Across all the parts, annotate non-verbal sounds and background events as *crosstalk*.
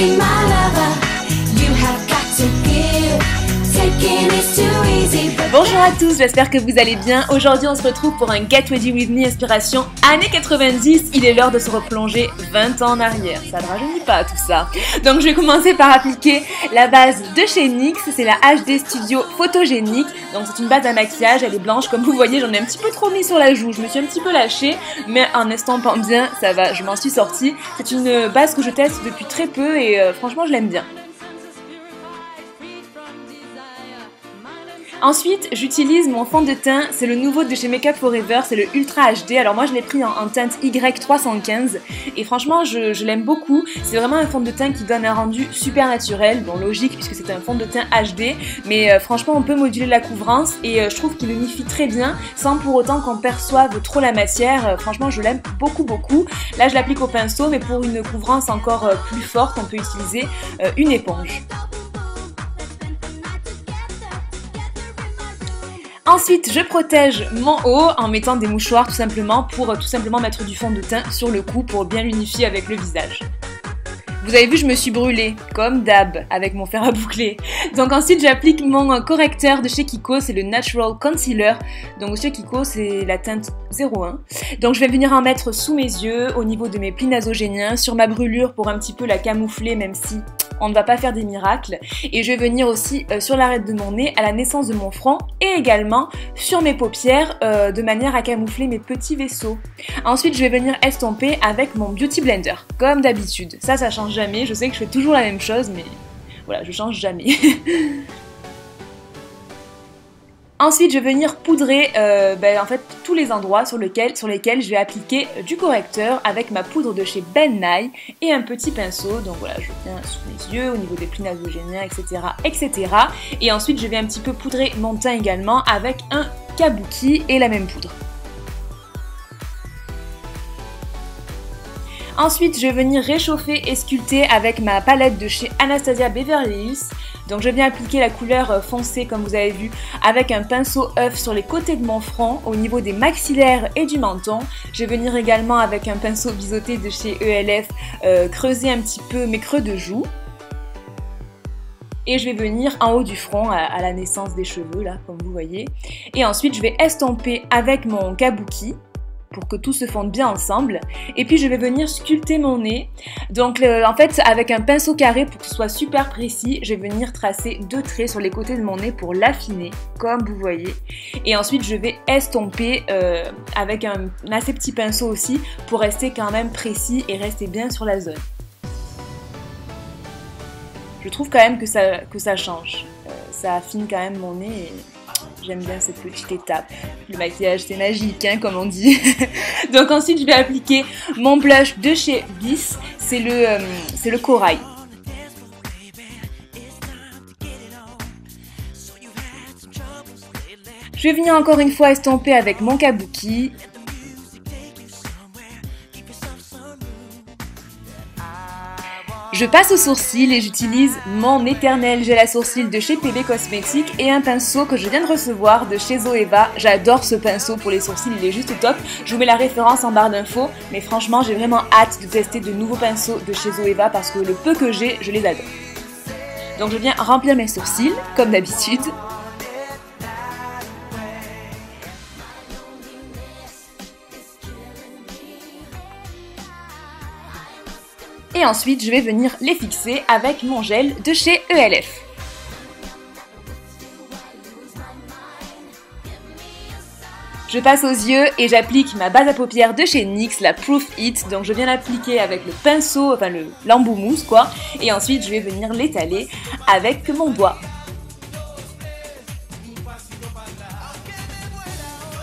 My Bonjour à tous, j'espère que vous allez bien. Aujourd'hui, on se retrouve pour un Get Ready With Me inspiration années 90. Il est l'heure de se replonger 20 ans en arrière. Ça ne rajeunit pas tout ça. Donc, je vais commencer par appliquer la base de chez NYX. C'est la HD Studio Photogénique. Donc, c'est une base à maquillage. Elle est blanche. Comme vous voyez, j'en ai un petit peu trop mis sur la joue. Je me suis un petit peu lâchée. Mais en estampant bien, ça va. Je m'en suis sortie. C'est une base que je teste depuis très peu et euh, franchement, je l'aime bien. Ensuite, j'utilise mon fond de teint, c'est le nouveau de chez Makeup Forever, c'est le Ultra HD. Alors moi je l'ai pris en, teinte Y315 et franchement je, l'aime beaucoup. C'est vraiment un fond de teint qui donne un rendu super naturel, bon logique puisque c'est un fond de teint HD, mais euh, franchement on peut moduler la couvrance et euh, je trouve qu'il unifie très bien sans pour autant qu'on perçoive trop la matière. Euh, franchement je l'aime beaucoup beaucoup. Là je l'applique au pinceau mais pour une couvrance encore plus forte on peut utiliser une éponge. Ensuite, je protège mon haut en mettant des mouchoirs tout simplement pour euh, tout simplement mettre du fond de teint sur le cou pour bien l'unifier avec le visage. Vous avez vu, je me suis brûlée, comme d'hab, avec mon fer à boucler. Donc ensuite, j'applique mon correcteur de chez Kiko, c'est le Natural Concealer. Donc chez Kiko, c'est la teinte 01. Donc je vais venir en mettre sous mes yeux, au niveau de mes plis nasogéniens, sur ma brûlure pour un petit peu la camoufler, même si on ne va pas faire des miracles. Et je vais venir aussi euh, sur l'arête de mon nez, à la naissance de mon front, et également sur mes paupières, euh, de manière à camoufler mes petits vaisseaux. Ensuite, je vais venir estomper avec mon Beauty Blender, comme d'habitude. Ça, ça change jamais. Je sais que je fais toujours la même chose, mais voilà, je change jamais. *laughs* Ensuite, je vais venir poudrer euh, ben, tous les endroits sur, lesquels, je vais appliquer du correcteur avec ma poudre de chez Ben Nye et un petit pinceau. Donc voilà, je viens sous les yeux, au niveau des plis nasogéniens, etc., etc. Et ensuite, je vais un petit peu poudrer mon teint également avec un kabuki et la même poudre. Ensuite, je vais venir réchauffer et sculpter avec ma palette de chez Anastasia Beverly Hills. Donc je viens appliquer la couleur euh, foncée comme vous avez vu avec un pinceau œuf sur les côtés de mon front au niveau des maxillaires et du menton. Je vais venir également avec un pinceau biseauté de chez ELF euh, creuser un petit peu mes creux de joues. Et je vais venir en haut du front à la naissance des cheveux là comme vous voyez. Et ensuite je vais estomper avec mon kabuki pour que tout se fonde bien ensemble. Et puis je vais venir sculpter mon nez. Donc en fait avec un pinceau carré pour que ce soit super précis, je vais venir tracer deux traits sur les côtés de mon nez pour l'affiner comme vous voyez. Et ensuite je vais estomper euh, avec un, assez petit pinceau aussi pour rester quand même précis et rester bien sur la zone. Je trouve quand même que ça, change. Euh, ça affine quand même mon nez. J'aime bien cette petite étape. Le maquillage, c'est magique, hein, comme on dit. *laughs* Donc ensuite, je vais appliquer mon blush de chez Bis. C'est le, euh, c'est le corail. Je vais venir encore une fois estomper avec mon kabuki. Je passe aux sourcils et j'utilise mon éternel gel à sourcils de chez PB Cosmetics et un pinceau que je viens de recevoir de chez Zoeva. J'adore ce pinceau pour les sourcils, il est juste top. Je vous mets la référence en barre d'infos, mais franchement j'ai vraiment hâte de tester de nouveaux pinceaux de chez Zoeva parce que le peu que j'ai, je les adore. Donc je viens remplir mes sourcils, comme d'habitude. Et ensuite, je vais venir les fixer avec mon gel de chez ELF. Je passe aux yeux et j'applique ma base à paupières de chez NYX, la Proof It. Donc je viens l'appliquer avec le pinceau, enfin l'embout mousse quoi. Et ensuite je vais venir l'étaler avec mon doigt.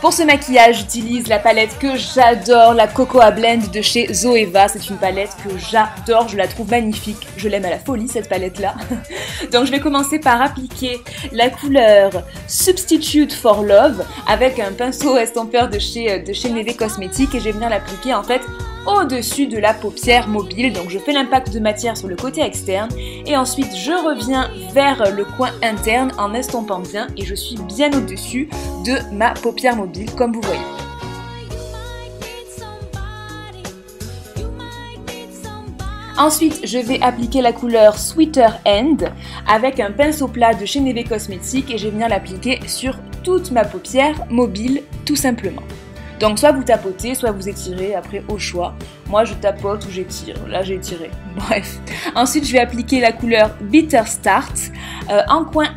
Pour ce maquillage, j'utilise la palette que j'adore, la Cocoa Blend de chez Zoeva. C'est une palette que j'adore, je la trouve magnifique. Je l'aime à la folie cette palette-là. *laughs* Donc je vais commencer par appliquer la couleur Substitute for Love avec un pinceau *laughs* estompeur de chez, de chez Cosmetics et je vais venir l'appliquer en fait au-dessus de la paupière mobile. Donc je fais l'impact de matière sur le côté externe et ensuite je reviens vers le coin interne en estompant bien et je suis bien au-dessus de ma paupière mobile comme vous voyez. Ensuite, je vais appliquer la couleur Sweeter End avec un pinceau plat de chez Neve Cosmetics et je vais venir l'appliquer sur toute ma paupière mobile tout simplement. Donc soit vous tapotez, soit vous étirez, après au choix. Moi je tapote ou j'étire, là j'ai étiré. *laughs* Bref. Ensuite je vais appliquer la couleur Bitter Start euh, en coin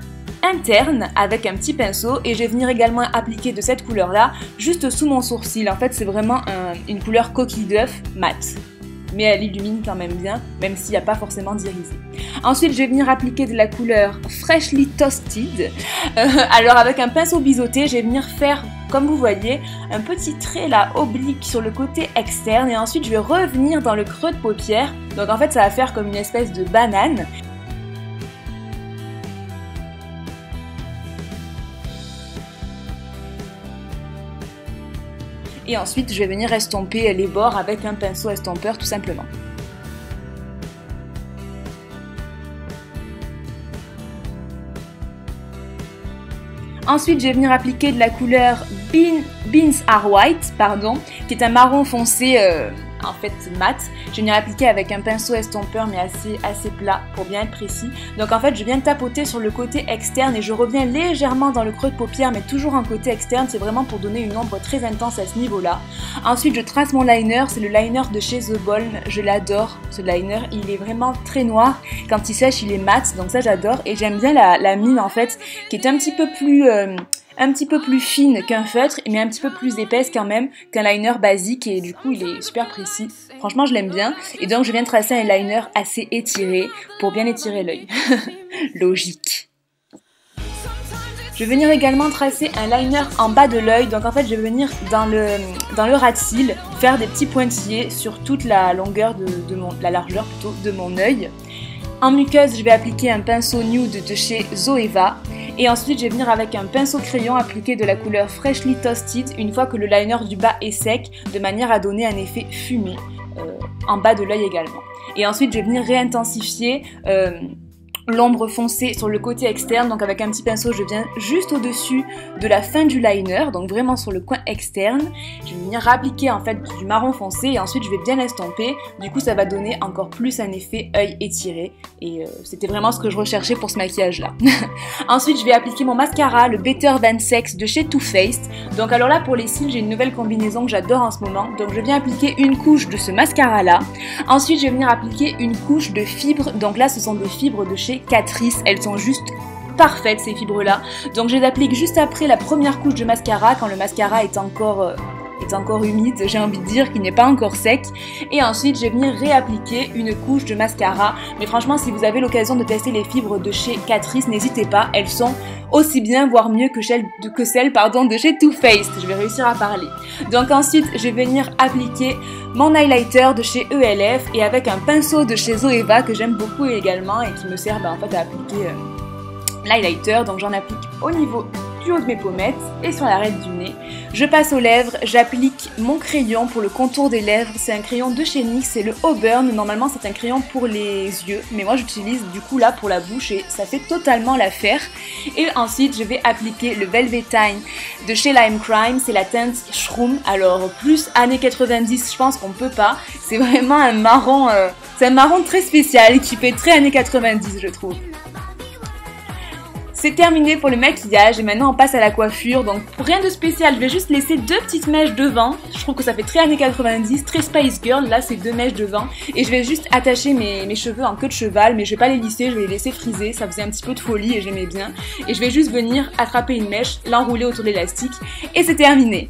interne avec un petit pinceau et je vais venir également appliquer de cette couleur là juste sous mon sourcil. En fait c'est vraiment une couleur coquille d'œuf mat mais elle illumine quand même bien, même s'il n'y a pas forcément d'irisé. Ensuite, je vais venir appliquer de la couleur Freshly Toasted. Euh, alors avec un pinceau biseauté, je vais venir faire, comme vous voyez, un petit trait là oblique sur le côté externe et ensuite je vais revenir dans le creux de paupière. Donc en fait, ça va faire comme une espèce de banane. Et ensuite, je vais venir estomper les bords avec un pinceau estompeur tout simplement. Ensuite, je vais venir appliquer de la couleur Beans Are White, pardon, qui est un marron foncé euh, en fait mat. Je viens appliquer avec un pinceau estompeur mais assez, assez plat pour bien être précis. Donc en fait je viens tapoter sur le côté externe et je reviens légèrement dans le creux de paupière mais toujours en côté externe. C'est vraiment pour donner une ombre très intense à ce niveau-là. Ensuite je trace mon liner, c'est le liner de chez The Balm. Je l'adore ce liner, il est vraiment très noir. Quand il sèche il est mat donc ça j'adore et j'aime bien la, mine en fait qui est un petit peu plus... Euh, un petit peu plus fine qu'un feutre, mais un petit peu plus épaisse quand même qu'un liner basique et du coup il est super précis. Franchement je l'aime bien et donc je viens de tracer un liner assez étiré pour bien étirer l'œil. *laughs* Logique. Je vais venir également tracer un liner en bas de l'œil, donc en fait je vais venir dans le, dans le cils faire des petits pointillés sur toute la longueur de, de mon, la largeur plutôt de mon œil. En muqueuse, je vais appliquer un pinceau nude de chez Zoeva et ensuite, je vais venir avec un pinceau crayon appliquer de la couleur Freshly Toasted une fois que le liner du bas est sec, de manière à donner un effet fumé euh, en bas de l'œil également. Et ensuite, je vais venir réintensifier euh, l'ombre foncée sur le côté externe. Donc avec un petit pinceau, je viens juste au-dessus de la fin du liner, donc vraiment sur le coin externe. Je vais venir appliquer en fait du marron foncé et ensuite je vais bien l'estomper. Du coup, ça va donner encore plus un effet œil étiré. Et euh, c'était vraiment ce que je recherchais pour ce maquillage-là. *laughs* ensuite, je vais appliquer mon mascara, le Better Than Sex de chez Too Faced. Donc alors là, pour les cils, j'ai une nouvelle combinaison que j'adore en ce moment. Donc je viens appliquer une couche de ce mascara-là. Ensuite, je vais venir appliquer une couche de fibres. Donc là, ce sont des fibres de chez Catrice. Elles sont juste parfaites ces fibres là. Donc je les applique juste après la première couche de mascara quand le mascara est encore euh, est encore humide, j'ai envie de dire qu'il n'est pas encore sec. Et ensuite, je vais venir réappliquer une couche de mascara. Mais franchement, si vous avez l'occasion de tester les fibres de chez Catrice, n'hésitez pas, elles sont aussi bien, voire mieux que celles, pardon, de chez Too Faced. Je vais réussir à parler. Donc ensuite, je vais venir appliquer mon highlighter de chez ELF et avec un pinceau de chez Zoeva que j'aime beaucoup également et qui me sert bah, en fait à appliquer euh, l'highlighter. Donc j'en applique au niveau haut de mes pommettes et sur l'arête du nez. Je passe aux lèvres, j'applique mon crayon pour le contour des lèvres. C'est un crayon de chez NYX, c'est le Auburn. Normalement c'est un crayon pour les yeux, mais moi j'utilise du coup là pour la bouche et ça fait totalement l'affaire. Et ensuite je vais appliquer le Velvetine de chez Lime Crime, c'est la teinte Shroom. Alors plus années 90, je pense qu'on peut pas. C'est vraiment un marron, euh, c'est un marron très spécial qui fait très années 90 je trouve. C'est terminé pour le maquillage et maintenant on passe à la coiffure. Donc rien de spécial, je vais juste laisser deux petites mèches devant. Je trouve que ça fait très années 90, très Spice Girl. Là c'est deux mèches devant. Et je vais juste attacher mes, cheveux en queue de cheval, mais je vais pas les lisser, je vais les laisser friser. Ça faisait un petit peu de folie et j'aimais bien. Et je vais juste venir attraper une mèche, l'enrouler autour de l'élastique et c'est terminé.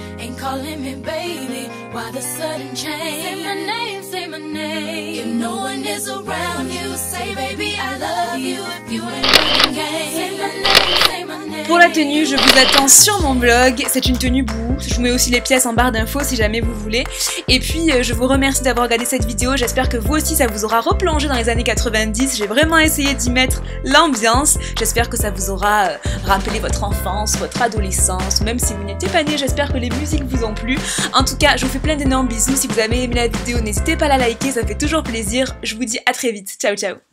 ain't calling me baby. Why the sudden change? Say my name, say my name. If no one is around you, say baby I love you. If you ain't game, say my name, say my name. Pour la tenue, je vous attends sur mon blog. C'est une tenue boue. Je vous mets aussi les pièces en barre d'infos si jamais vous voulez. Et puis, euh, je vous remercie d'avoir regardé cette vidéo. J'espère que vous aussi, ça vous aura replongé dans les années 90. J'ai vraiment essayé d'y mettre l'ambiance. J'espère que ça vous aura euh, rappelé votre enfance, votre adolescence. Même si vous n'étiez pas né, j'espère que les musiques vous ont plu. En tout cas, je vous fais plein d'énormes bisous. Si vous avez aimé la vidéo, n'hésitez pas à la liker, ça fait toujours plaisir. Je vous dis à très vite. Ciao, ciao